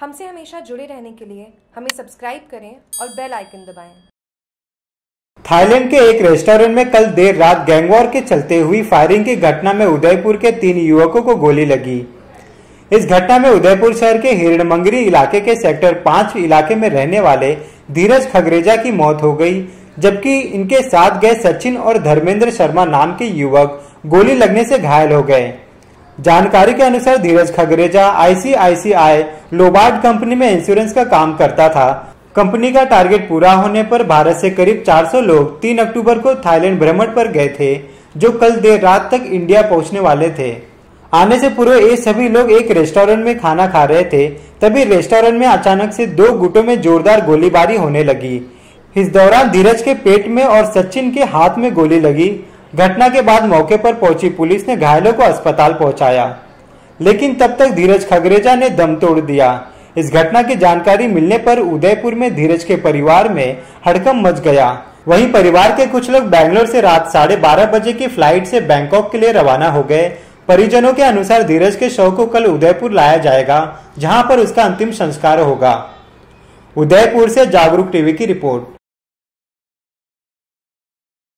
हमसे हमेशा जुड़े रहने के लिए हमें सब्सक्राइब करें और बेल आइकन दबाएँ। थाईलैंड के एक रेस्टोरेंट में कल देर रात गैंगवॉर के चलते हुई फायरिंग की घटना में उदयपुर के तीन युवकों को गोली लगी इस घटना में उदयपुर शहर के हिरणमंगरी इलाके के सेक्टर पाँच इलाके में रहने वाले धीरज खगरेजा की मौत हो गई, जबकि इनके साथ गए सचिन और धर्मेंद्र शर्मा नाम के युवक गोली लगने से घायल हो गए जानकारी के अनुसार Dheeraj Khagreja ICICI Lombard company में इंश्योरेंस का काम करता था। कंपनी का टारगेट पूरा होने पर भारत से करीब 400 लोग 3 अक्टूबर को थाईलैंड भ्रमण पर गए थे, जो कल देर रात तक इंडिया पहुँचने वाले थे। आने से पूर्व ये सभी लोग एक रेस्टोरेंट में खाना खा रहे थे, तभी रेस्टोरेंट में अचानक से दो गुटों में जोरदार गोलीबारी होने लगी। इस दौरान धीरज के पेट में और सचिन के हाथ में गोली लगी घटना के बाद मौके पर पहुँची पुलिस ने घायलों को अस्पताल पहुँचाया। लेकिन तब तक धीरज खगरेजा ने दम तोड़ दिया। इस घटना की जानकारी मिलने पर उदयपुर में धीरज के परिवार में हड़कम मच गया। वहीं परिवार के कुछ लोग बैंगलोर से रात साढ़े बारह बजे की फ़्लाइट से बैंकॉक के लिए रवाना हो गए। परिजनों के अनुसार धीरज के शव को कल उदयपुर लाया जाएगा, जहाँ पर उसका अंतिम संस्कार होगा। उदयपुर से जागरूक टीवी की रिपोर्ट।